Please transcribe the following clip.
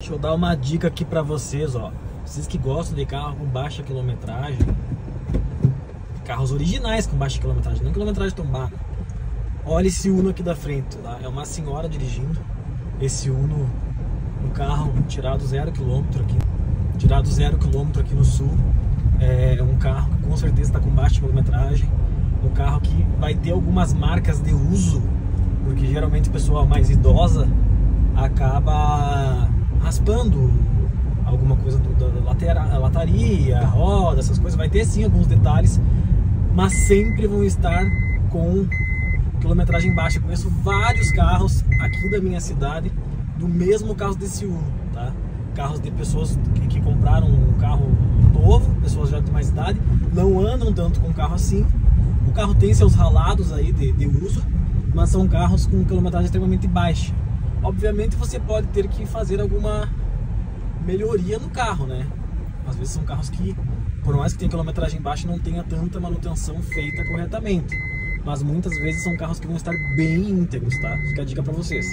Deixa eu dar uma dica aqui pra vocês, ó. Vocês que gostam de carro com baixa quilometragem, carros originais com baixa quilometragem, não quilometragem tão baixa. Olha esse Uno aqui da frente, tá? É uma senhora dirigindo esse Uno, um carro tirado zero quilômetro aqui, tirado zero quilômetro aqui no sul. É um carro que com certeza está com baixa quilometragem, um carro que vai ter algumas marcas de uso, porque geralmente a pessoa mais idosa acaba raspando alguma coisa do, da, lateral, lataria, roda, essas coisas, vai ter sim alguns detalhes, mas sempre vão estar com quilometragem baixa. Eu conheço vários carros aqui da minha cidade do mesmo carro desse Uno, tá? Carros de pessoas que, que compraram um carro novo, pessoas já de mais idade, não andam tanto com carro assim. O carro tem seus ralados aí de, de uso, mas são carros com quilometragem extremamente baixa. Obviamente você pode ter que fazer alguma melhoria no carro, né? Às vezes são carros que, por mais que tenha quilometragem baixa, não tenha tanta manutenção feita corretamente. Mas muitas vezes são carros que vão estar bem íntegros, tá? Fica a dica para vocês.